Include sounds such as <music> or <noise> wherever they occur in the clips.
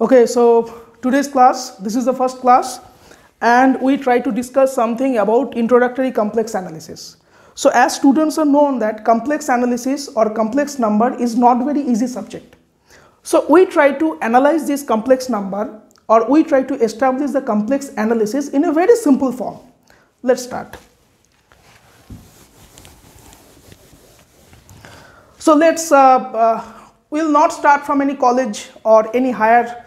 Okay, so today's class, this is the first class and we try to discuss something about introductory complex analysis. So as students are known that complex analysis or complex number is not very easy subject. So we try to analyze this complex number or we try to establish the complex analysis in a very simple form. Let's start. So let's, uh, uh, we'll not start from any college or any higher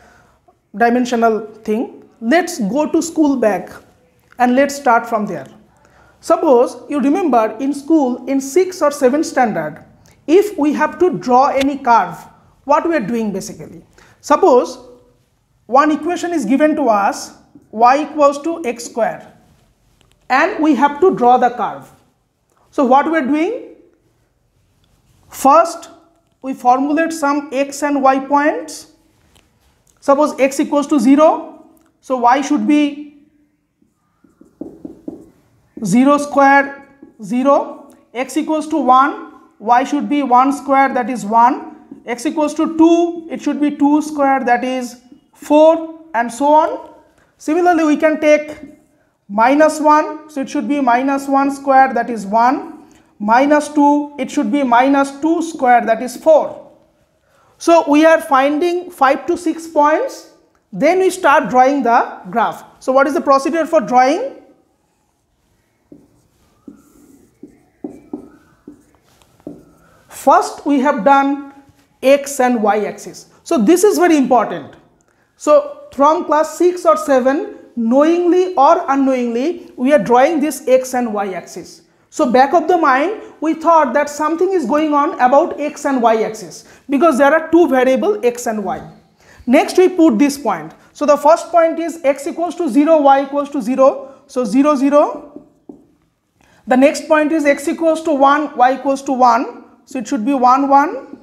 dimensional thing. Let's go to school back and let's start from there. Suppose you remember in school in 6 or 7 standard, if we have to draw any curve, what we are doing basically. Suppose one equation is given to us y equals to x square and we have to draw the curve. So what we are doing? First we formulate some x and y points Suppose x equals to 0, so y should be 0 square 0, x equals to 1, y should be 1 square that is 1, x equals to 2, it should be 2 square that is 4 and so on. Similarly, we can take minus 1, so it should be minus 1 square that is 1, minus 2, it should be minus 2 square that is 4. So we are finding 5 to 6 points, then we start drawing the graph. So what is the procedure for drawing? First we have done x and y axis. So this is very important. So from class 6 or 7, knowingly or unknowingly, we are drawing this x and y axis. So back of the mind, we thought that something is going on about x and y axis because there are two variable x and y. Next we put this point. So the first point is x equals to 0, y equals to 0. So 0, 0. The next point is x equals to 1, y equals to 1. So it should be 1, 1.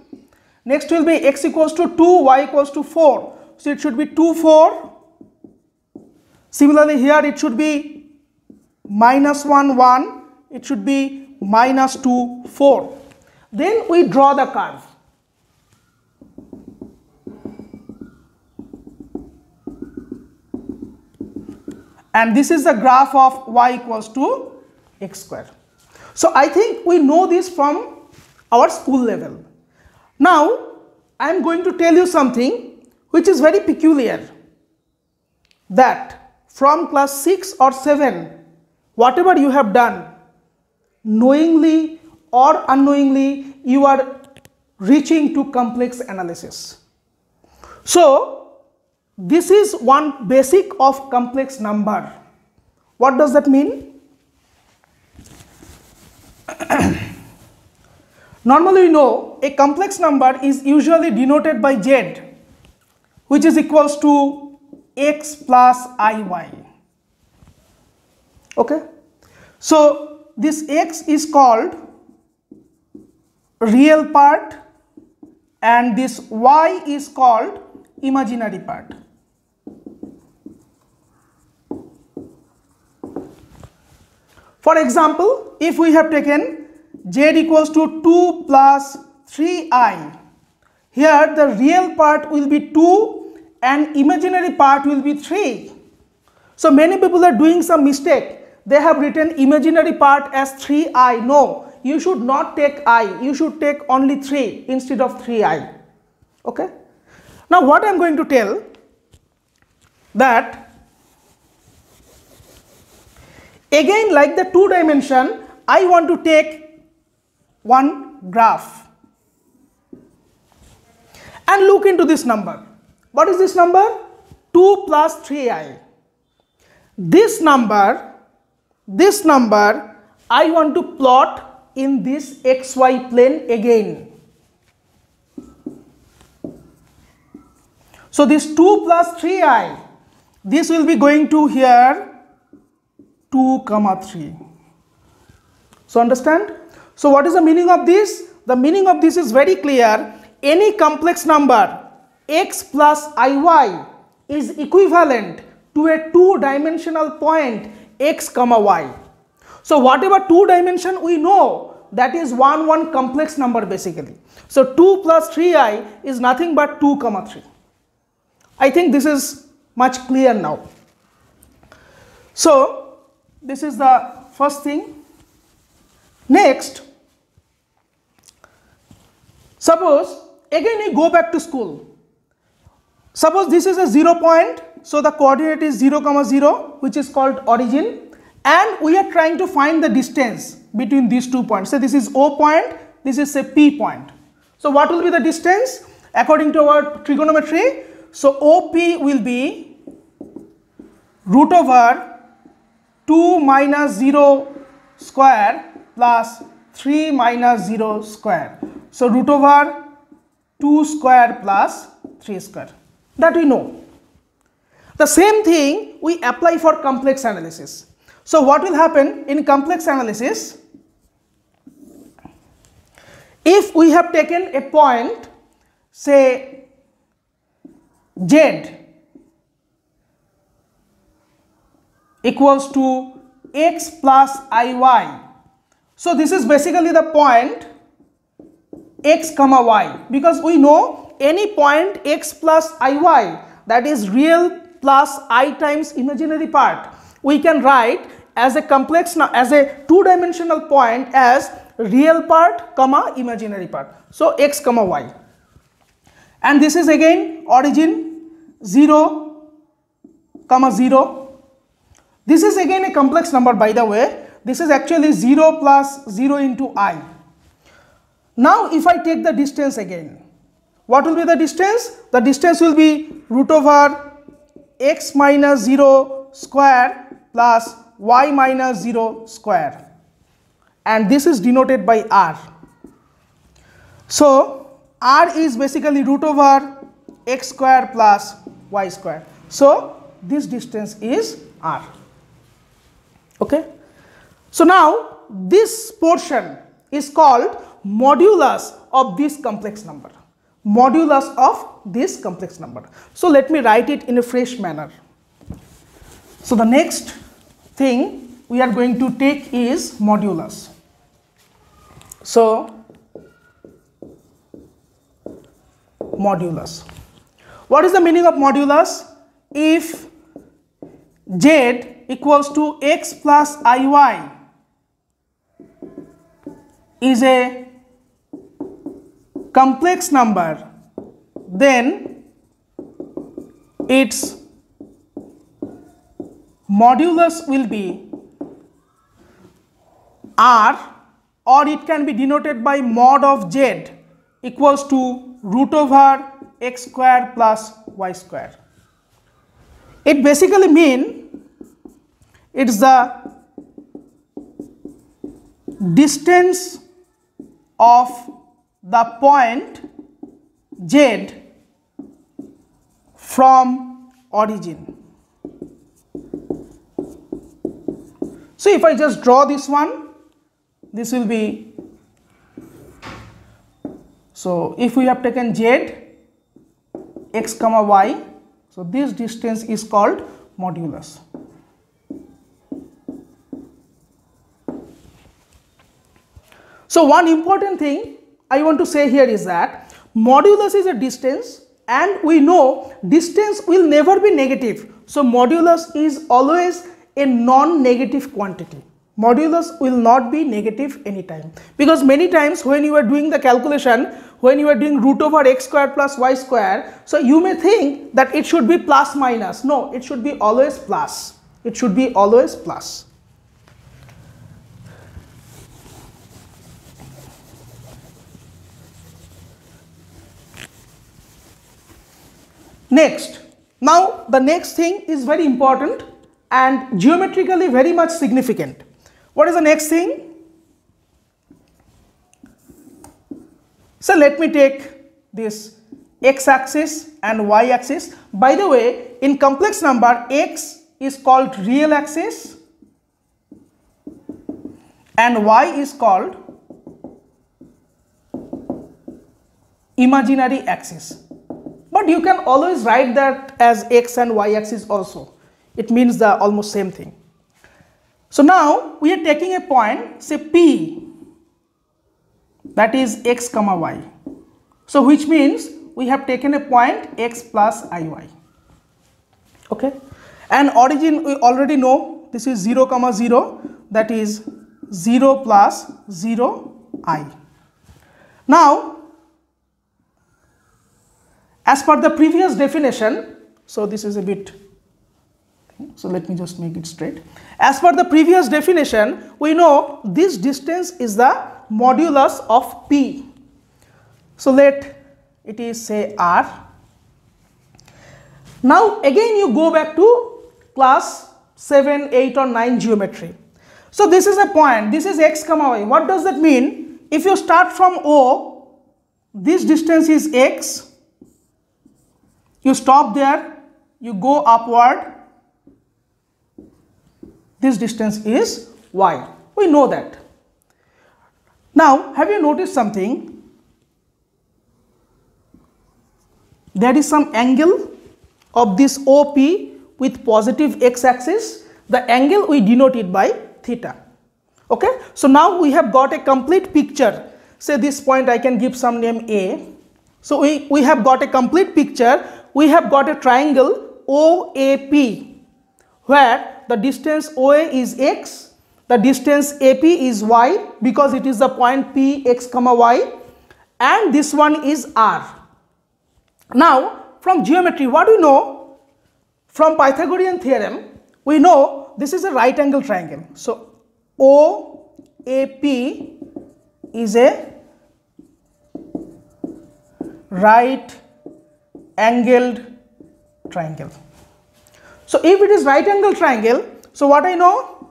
Next will be x equals to 2, y equals to 4. So it should be 2, 4. Similarly here it should be minus 1, 1 it should be minus 2, 4. Then we draw the curve. And this is the graph of y equals to x square. So I think we know this from our school level. Now I am going to tell you something which is very peculiar that from class 6 or 7 whatever you have done knowingly or unknowingly you are reaching to complex analysis. So this is one basic of complex number. What does that mean? <clears throat> Normally you know a complex number is usually denoted by z which is equals to x plus iy. Okay. So this x is called real part and this y is called imaginary part. For example, if we have taken z equals to 2 plus 3i, here the real part will be 2 and imaginary part will be 3. So many people are doing some mistake they have written imaginary part as 3i. No, you should not take i. You should take only 3 instead of 3i. Okay. Now what I am going to tell that again like the two dimension I want to take one graph and look into this number. What is this number? 2 plus 3i. This number this number I want to plot in this xy plane again. So this 2 plus 3i, this will be going to here 2 comma 3. So understand? So what is the meaning of this? The meaning of this is very clear. Any complex number x plus iy is equivalent to a two dimensional point x comma y. So whatever two dimension we know that is one one complex number basically. So 2 plus 3i is nothing but 2 comma 3. I think this is much clear now. So, this is the first thing. Next, suppose again you go back to school. Suppose this is a 0 point, so the coordinate is 0 comma 0 which is called origin and we are trying to find the distance between these two points. So, this is O point, this is a P point. So, what will be the distance according to our trigonometry? So, OP will be root over 2 minus 0 square plus 3 minus 0 square. So, root over 2 square plus 3 square that we know. The same thing we apply for complex analysis. So, what will happen in complex analysis? If we have taken a point say z equals to x plus iy. So, this is basically the point x comma y because we know any point x plus iy that is real plus i times imaginary part we can write as a complex now as a two dimensional point as real part comma imaginary part. So, x comma y and this is again origin 0 comma 0. This is again a complex number by the way this is actually 0 plus 0 into i. Now if I take the distance again what will be the distance? The distance will be root over x minus 0 square plus y minus 0 square and this is denoted by r. So, r is basically root over x square plus y square. So, this distance is r. Okay. So, now this portion is called modulus of this complex number modulus of this complex number. So, let me write it in a fresh manner. So, the next thing we are going to take is modulus. So, modulus. What is the meaning of modulus? If z equals to x plus iy is a complex number then its modulus will be r or it can be denoted by mod of z equals to root over x square plus y square. It basically mean it's the distance of the point z from origin. So, if I just draw this one, this will be, so if we have taken z, x comma y, so this distance is called modulus. So, one important thing I want to say here is that modulus is a distance and we know distance will never be negative. So, modulus is always a non-negative quantity. Modulus will not be negative anytime because many times when you are doing the calculation, when you are doing root over x square plus y square, so you may think that it should be plus minus. No, it should be always plus. It should be always plus. Next, now the next thing is very important and geometrically very much significant. What is the next thing? So let me take this x axis and y axis. By the way, in complex number x is called real axis and y is called imaginary axis but you can always write that as x and y axis also. It means the almost same thing. So now we are taking a point say P that is x comma y. So which means we have taken a point x plus iy. okay and origin we already know this is 0 comma 0 that is 0 plus 0 i now as per the previous definition so this is a bit so let me just make it straight as per the previous definition we know this distance is the modulus of p so let it is say r now again you go back to class 7, 8 or 9 geometry. So this is a point, this is x comma y. What does that mean? If you start from O, this distance is x, you stop there, you go upward, this distance is y. We know that. Now, have you noticed something? There is some angle of this OP with positive x-axis, the angle we denote it by theta. Okay. So now we have got a complete picture. Say this point I can give some name A. So we, we have got a complete picture. We have got a triangle OAP where the distance OA is x, the distance AP is y because it is the point P x comma y and this one is R. Now from geometry, what do we know? From Pythagorean theorem, we know this is a right angle triangle. So, OAP is a right angled triangle. So, if it is right angle triangle, so what I know?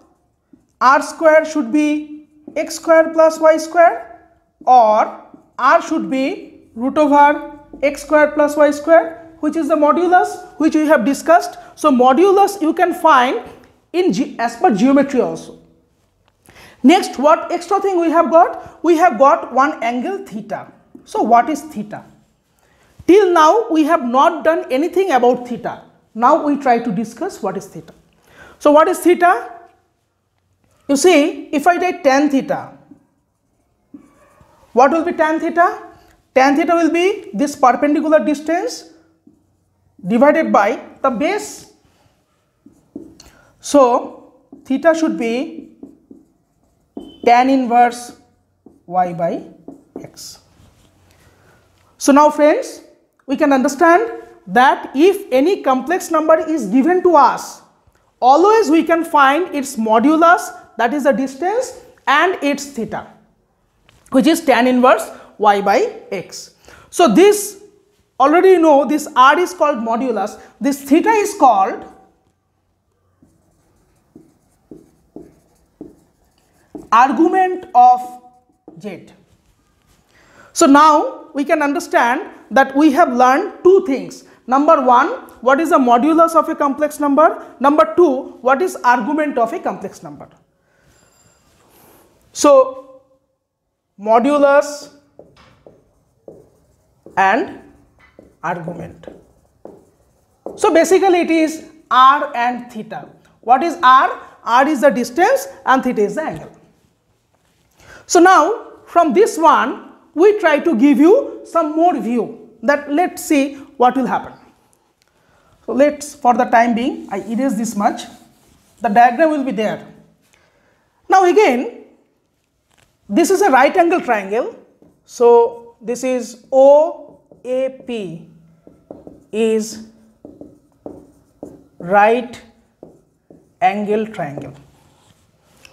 R square should be x square plus y square or R should be root over x square plus y square which is the modulus which we have discussed. So, modulus you can find in as per geometry also. Next what extra thing we have got? We have got one angle theta. So, what is theta? Till now we have not done anything about theta. Now we try to discuss what is theta. So, what is theta? You see if I take tan theta, what will be tan theta? tan theta will be this perpendicular distance divided by the base. So, theta should be tan inverse y by x. So, now friends we can understand that if any complex number is given to us always we can find its modulus that is the distance and its theta which is tan inverse y by x. So, this already you know this r is called modulus, this theta is called argument of z. So, now we can understand that we have learned two things. Number one, what is the modulus of a complex number? Number two, what is argument of a complex number? So, modulus and argument. So basically it is r and theta. What is r? r is the distance and theta is the angle. So now from this one we try to give you some more view that let's see what will happen. So let's for the time being I erase this much the diagram will be there. Now again this is a right angle triangle so this is OAP is right angle triangle.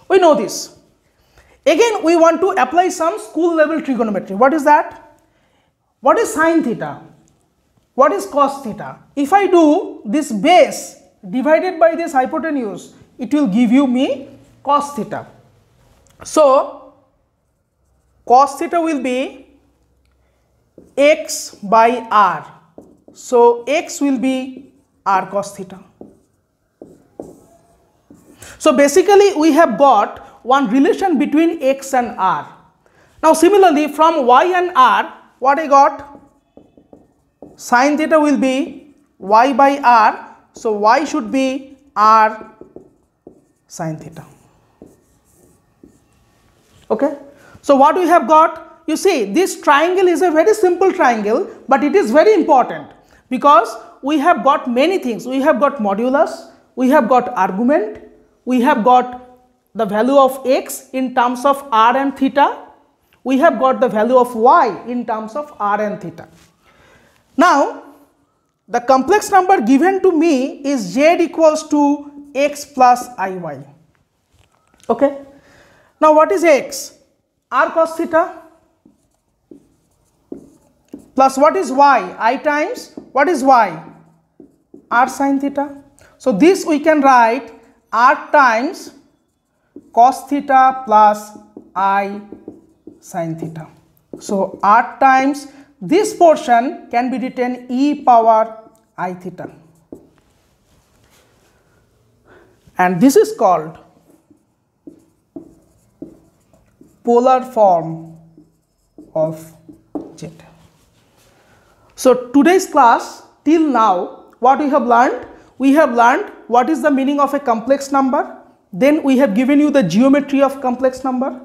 We know this. Again, we want to apply some school level trigonometry. What is that? What is sine theta? What is cos theta? If I do this base divided by this hypotenuse, it will give you me cos theta. So, cos theta will be x by r. So, x will be r cos theta. So, basically we have got one relation between x and r. Now, similarly from y and r what I got? Sine theta will be y by r. So, y should be r sine theta. Okay. So, what we have got? you see this triangle is a very simple triangle but it is very important because we have got many things. We have got modulus, we have got argument, we have got the value of x in terms of r and theta, we have got the value of y in terms of r and theta. Now, the complex number given to me is z equals to x plus iy. Okay. Now, what is x? r cos theta plus what is y? i times what is y? r sin theta. So, this we can write r times cos theta plus i sin theta. So, r times this portion can be written e power i theta and this is called polar form of z. So, today's class till now what we have learned? We have learned what is the meaning of a complex number, then we have given you the geometry of complex number,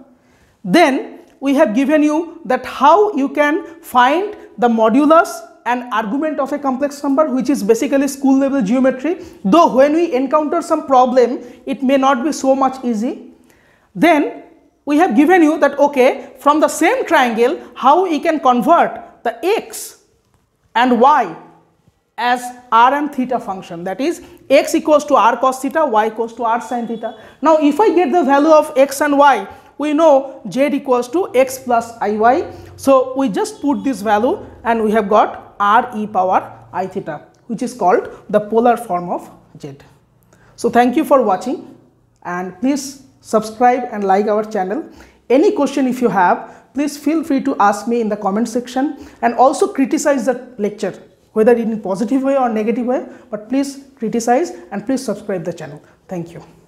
then we have given you that how you can find the modulus and argument of a complex number which is basically school level geometry though when we encounter some problem it may not be so much easy. Then we have given you that okay from the same triangle how we can convert the x and y as r and theta function that is x equals to r cos theta y equals to r sin theta. Now if I get the value of x and y we know z equals to x plus iy. So, we just put this value and we have got r e power i theta which is called the polar form of z. So, thank you for watching and please subscribe and like our channel. Any question if you have please feel free to ask me in the comment section and also criticize the lecture whether in positive way or negative way but please criticize and please subscribe the channel. Thank you.